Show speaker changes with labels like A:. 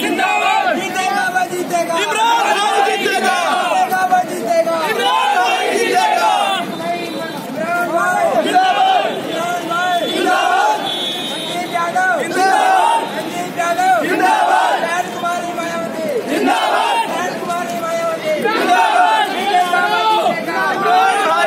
A: जिंदाबाद